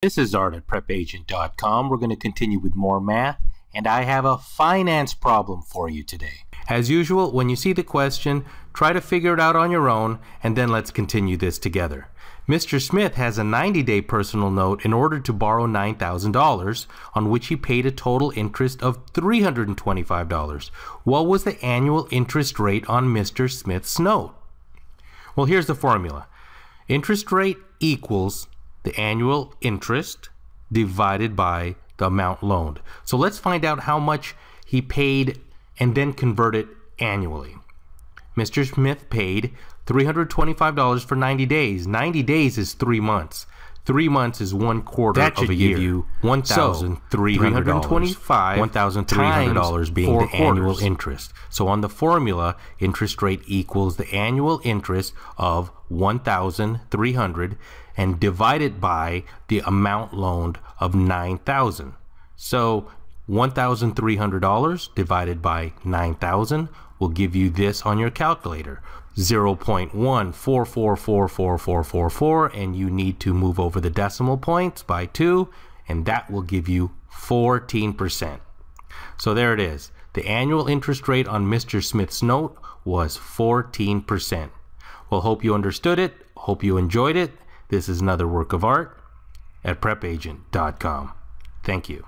This is Art at PrepAgent.com. We're going to continue with more math, and I have a finance problem for you today. As usual, when you see the question, try to figure it out on your own, and then let's continue this together. Mr. Smith has a 90 day personal note in order to borrow $9,000, on which he paid a total interest of $325. What was the annual interest rate on Mr. Smith's note? Well, here's the formula interest rate equals the annual interest divided by the amount loaned. So let's find out how much he paid and then convert it annually. Mr. Smith paid $325 for 90 days. 90 days is three months. Three months is one quarter That of a year. you one thousand three hundred $1,325 One thousand three hundred dollars being the annual interest. So on the formula, interest rate equals the annual interest of one thousand three hundred and divided by the amount loaned of nine thousand. So one thousand three hundred dollars divided by nine thousand will give you this on your calculator. 0.1444444 and you need to move over the decimal points by 2 and that will give you 14%. So there it is. The annual interest rate on Mr. Smith's note was 14%. Well, hope you understood it. Hope you enjoyed it. This is another work of art at prepagent.com. Thank you.